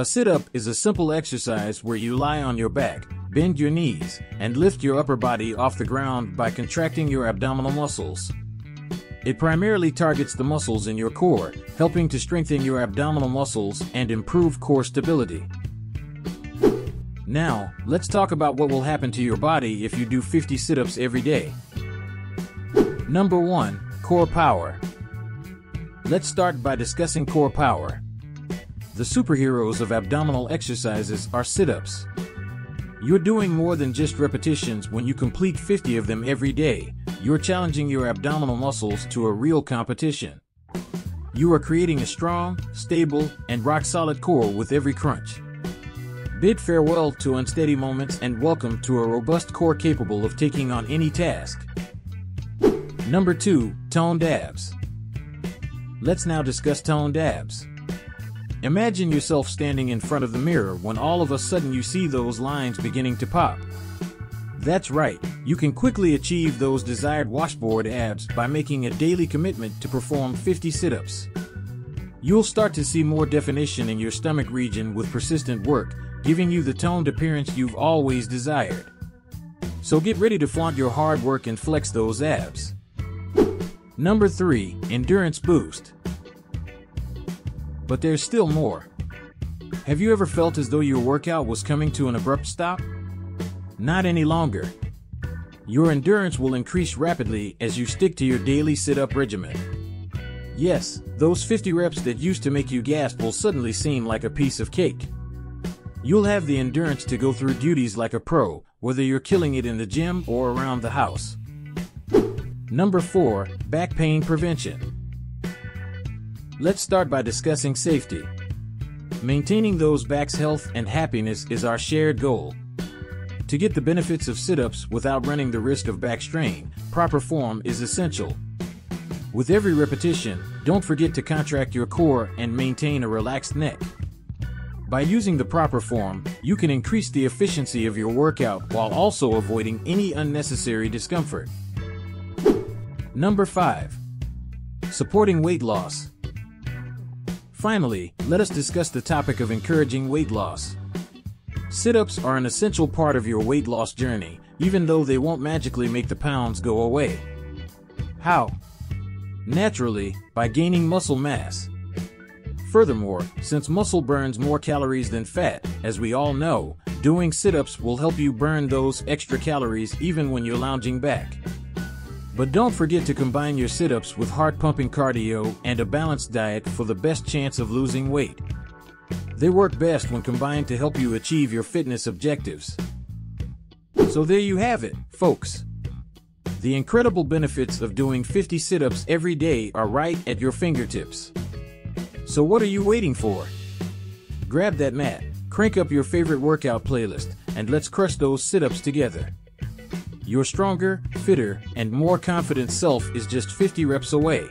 A sit-up is a simple exercise where you lie on your back, bend your knees, and lift your upper body off the ground by contracting your abdominal muscles. It primarily targets the muscles in your core, helping to strengthen your abdominal muscles and improve core stability. Now, let's talk about what will happen to your body if you do 50 sit-ups every day. Number 1. Core Power. Let's start by discussing core power. The superheroes of abdominal exercises are sit-ups. You're doing more than just repetitions when you complete 50 of them every day. You're challenging your abdominal muscles to a real competition. You are creating a strong, stable, and rock-solid core with every crunch. Bid farewell to unsteady moments and welcome to a robust core capable of taking on any task. Number 2. Toned abs. Let's now discuss toned abs. Imagine yourself standing in front of the mirror when all of a sudden you see those lines beginning to pop. That's right, you can quickly achieve those desired washboard abs by making a daily commitment to perform 50 sit-ups. You'll start to see more definition in your stomach region with persistent work, giving you the toned appearance you've always desired. So get ready to flaunt your hard work and flex those abs. Number 3. Endurance Boost but there's still more. Have you ever felt as though your workout was coming to an abrupt stop? Not any longer. Your endurance will increase rapidly as you stick to your daily sit-up regimen. Yes, those 50 reps that used to make you gasp will suddenly seem like a piece of cake. You'll have the endurance to go through duties like a pro, whether you're killing it in the gym or around the house. Number 4. Back Pain Prevention Let's start by discussing safety. Maintaining those back's health and happiness is our shared goal. To get the benefits of sit-ups without running the risk of back strain, proper form is essential. With every repetition, don't forget to contract your core and maintain a relaxed neck. By using the proper form, you can increase the efficiency of your workout while also avoiding any unnecessary discomfort. Number 5. Supporting weight loss. Finally, let us discuss the topic of encouraging weight loss. Sit-ups are an essential part of your weight loss journey, even though they won't magically make the pounds go away. How? Naturally, by gaining muscle mass. Furthermore, since muscle burns more calories than fat, as we all know, doing sit-ups will help you burn those extra calories even when you're lounging back. But don't forget to combine your sit-ups with heart-pumping cardio and a balanced diet for the best chance of losing weight. They work best when combined to help you achieve your fitness objectives. So there you have it, folks. The incredible benefits of doing 50 sit-ups every day are right at your fingertips. So what are you waiting for? Grab that mat, crank up your favorite workout playlist, and let's crush those sit-ups together. Your stronger, fitter, and more confident self is just 50 reps away.